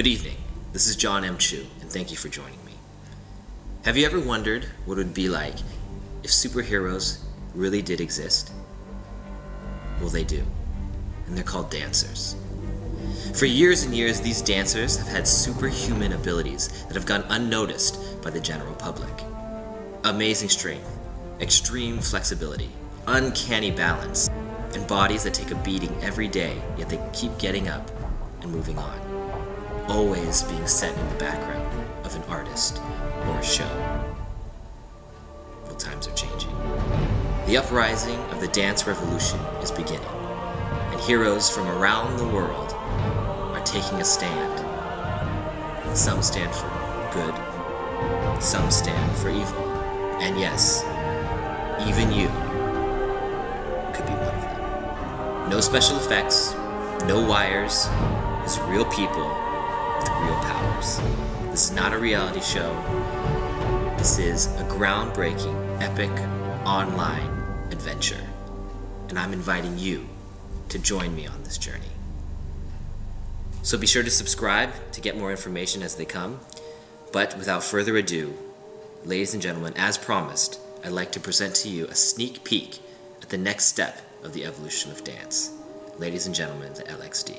Good evening. This is Jon M. Chu, and thank you for joining me. Have you ever wondered what it would be like if superheroes really did exist? Well, they do, and they're called dancers. For years and years, these dancers have had superhuman abilities that have gone unnoticed by the general public. Amazing strength, extreme flexibility, uncanny balance, and bodies that take a beating every day, yet they keep getting up and moving on always being set in the background of an artist or a show. Well, times are changing. The uprising of the dance revolution is beginning, and heroes from around the world are taking a stand. Some stand for good, some stand for evil, and yes, even you could be one of them. No special effects, no wires, just real people real powers. This is not a reality show. This is a groundbreaking, epic, online adventure. And I'm inviting you to join me on this journey. So be sure to subscribe to get more information as they come. But without further ado, ladies and gentlemen, as promised, I'd like to present to you a sneak peek at the next step of the evolution of dance. Ladies and gentlemen, the LXD.